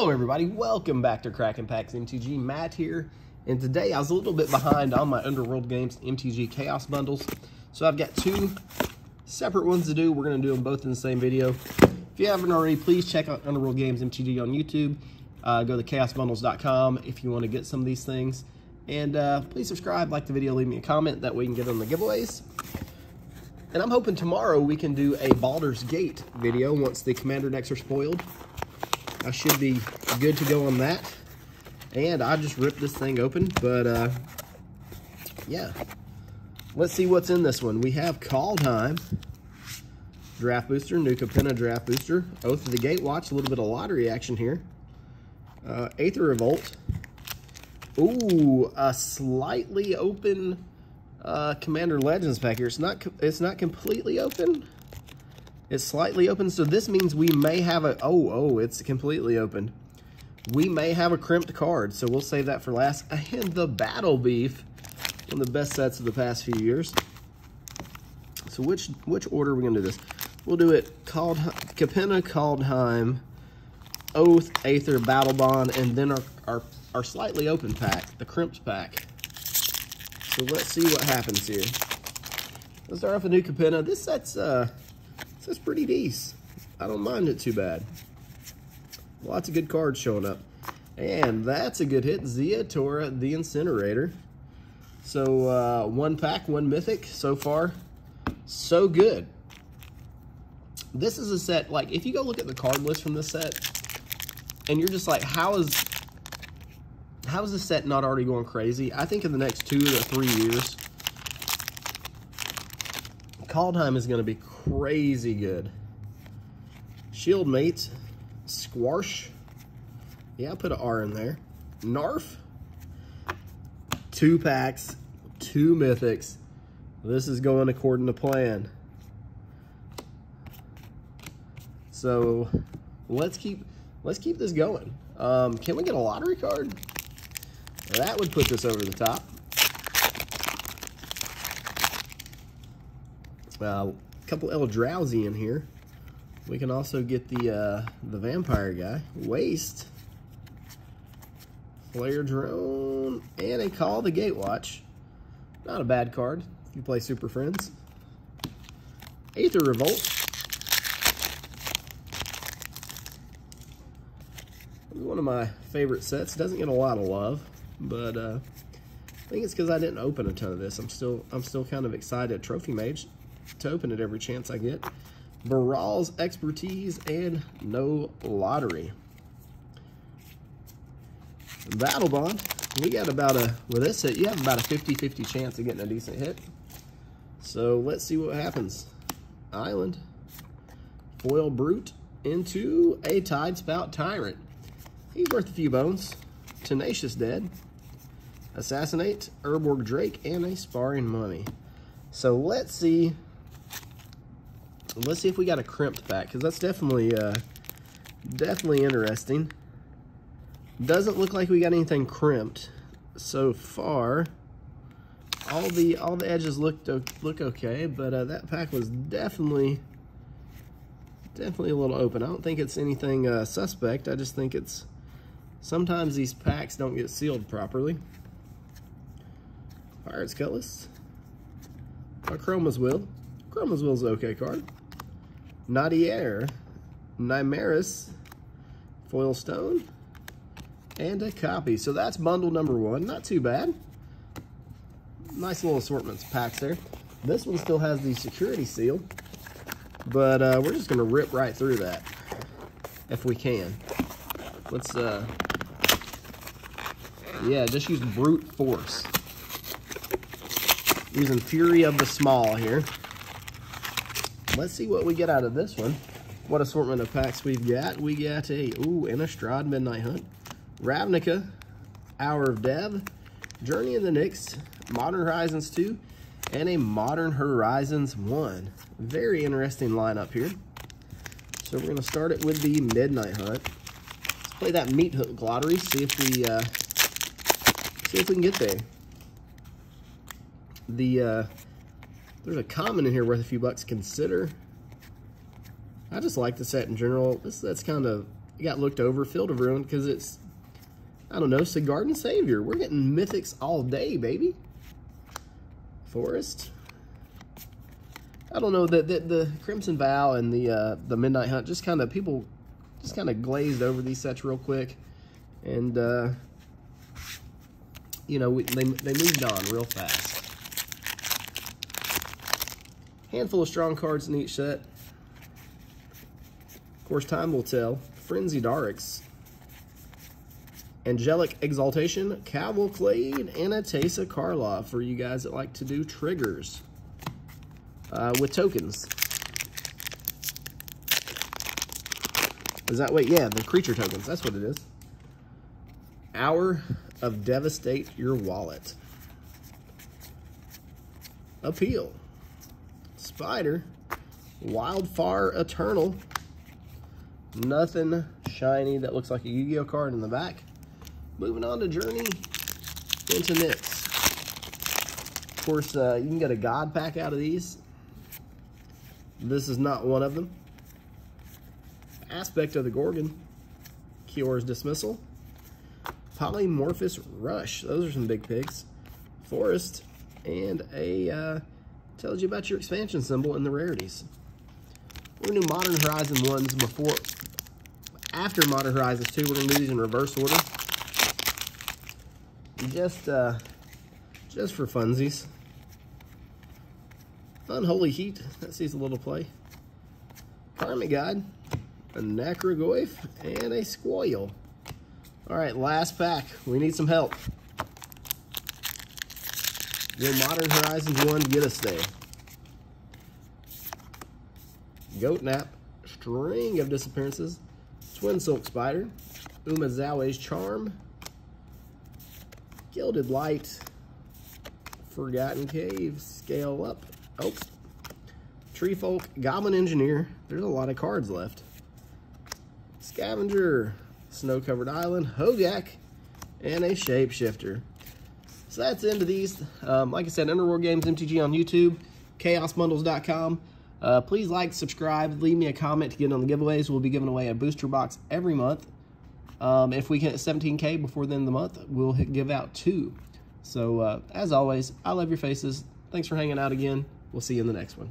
Hello everybody, welcome back to Crackin' Packs MTG. Matt here, and today I was a little bit behind on my Underworld Games MTG Chaos bundles. So I've got two separate ones to do. We're going to do them both in the same video. If you haven't already, please check out Underworld Games MTG on YouTube. Uh, go to chaosbundles.com if you want to get some of these things. And uh, please subscribe, like the video, leave me a comment. That way you can get on the giveaways. And I'm hoping tomorrow we can do a Baldur's Gate video once the Commander decks are spoiled. I should be good to go on that. And I just ripped this thing open, but uh, yeah. Let's see what's in this one. We have Kaldheim, Draft Booster, New Capenna Draft Booster, Oath of the Gatewatch, a little bit of lottery action here. Uh, Aether Revolt. Ooh, a slightly open uh, Commander Legends pack here. It's not, it's not completely open. It's slightly open, so this means we may have a... Oh, oh, it's completely open. We may have a crimped card, so we'll save that for last. And the Battle Beef, one of the best sets of the past few years. So which which order are we going to do this? We'll do it called Capenna, Kaldheim, Oath, Aether, Battle Bond, and then our, our, our slightly open pack, the crimped pack. So let's see what happens here. Let's start off with New Capenna. This set's... Uh, it's pretty decent. I don't mind it too bad. Lots of good cards showing up. And that's a good hit. Ziatora, the Incinerator. So uh, one pack, one mythic so far. So good. This is a set, like, if you go look at the card list from this set, and you're just like, how is how is this set not already going crazy? I think in the next two to three years, Kaldheim is going to be crazy good. Shield Mates, Squash. Yeah, I put an R in there. Narf. Two packs, two mythics. This is going according to plan. So let's keep let's keep this going. Um, can we get a lottery card? That would put this over the top. Uh, couple Eldrazi in here. We can also get the uh, the vampire guy. Waste. Flayer Drone. And a Call the Gatewatch. Not a bad card if you play Super Friends. Aether Revolt. One of my favorite sets. Doesn't get a lot of love, but uh, I think it's because I didn't open a ton of this. I'm still I'm still kind of excited. Trophy Mage to open it every chance I get. Baral's expertise and no lottery. Battle Bond. We got about a, with this hit, you have about a 50-50 chance of getting a decent hit. So let's see what happens. Island. Foil Brute into a Tidespout Tyrant. He's worth a few bones. Tenacious Dead. Assassinate, Urborg Drake, and a Sparring Mummy. So let's see let's see if we got a crimped pack, because that's definitely, uh, definitely interesting. Doesn't look like we got anything crimped so far. All the all the edges looked look okay, but uh, that pack was definitely definitely a little open. I don't think it's anything uh, suspect. I just think it's sometimes these packs don't get sealed properly. Pirate's Cutlass. Akroma's Will. Chroma's Will's okay card. Nadier, Nimaris, Foil Stone, and a copy. So that's bundle number one. Not too bad. Nice little assortments packs there. This one still has the security seal, but uh, we're just going to rip right through that if we can. Let's, uh, yeah, just use brute force. Using Fury of the Small here. Let's see what we get out of this one. What assortment of packs we've got. We got a, ooh, Innistrad Midnight Hunt, Ravnica, Hour of Dev, Journey in the Nyx, Modern Horizons 2, and a Modern Horizons 1. Very interesting lineup here. So we're going to start it with the Midnight Hunt. Let's play that Meat Hook Lottery, see if we, uh, see if we can get there. The, uh, there's a common in here worth a few bucks. Consider. I just like the set in general. This set's kind of got looked over, Field of Ruin, because it's, I don't know, Sigardian Savior. We're getting mythics all day, baby. Forest. I don't know, the, the, the Crimson Vow and the uh, the Midnight Hunt, just kind of, people just kind of glazed over these sets real quick. And, uh, you know, we, they, they moved on real fast. Handful of strong cards in each set. Of course, time will tell. Frenzied Arynx. Angelic Exaltation, Cavalcade, and a Teysa Karlov for you guys that like to do triggers uh, with tokens. Is that, wait, yeah, the creature tokens, that's what it is. Hour of Devastate Your Wallet. Appeal. Spider. Wildfire Eternal. Nothing shiny that looks like a Yu-Gi-Oh card in the back. Moving on to Journey into Nyx. Of course, uh, you can get a God pack out of these. This is not one of them. Aspect of the Gorgon. Kiora's Dismissal. Polymorphous Rush. Those are some big pigs. Forest. And a, uh, tells you about your expansion symbol and the rarities. We're going to do Modern Horizon ones before, after Modern Horizons 2. We're going to do these in reverse order. Just, uh, just for funsies. Unholy Heat, that sees a little play. Karmic God, a Necrogoyf, and a Squoyle. All right, last pack. We need some help. Will Modern Horizons 1 get us there? Goat Nap, String of Disappearances, Twin Silk Spider, Umezawa's Charm, Gilded Light, Forgotten Cave, Scale Up, oh, Tree Folk, Goblin Engineer, there's a lot of cards left, Scavenger, Snow Covered Island, Hogaak, and a Shapeshifter. So that's the end of these. Um, like I said, Underworld Games MTG on YouTube, chaosbundles.com. Uh, please like, subscribe, leave me a comment to get on the giveaways. We'll be giving away a booster box every month. Um, if we hit 17K before the end of the month, we'll hit, give out two. So, uh, as always, I love your faces. Thanks for hanging out again. We'll see you in the next one.